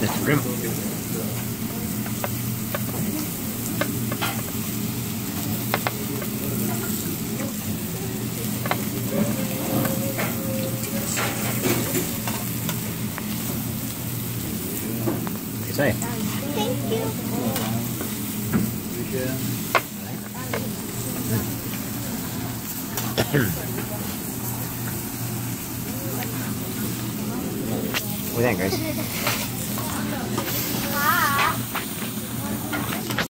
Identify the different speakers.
Speaker 1: Mr. Grim. What do you say?
Speaker 2: Thank you.
Speaker 1: What do you think, Grace?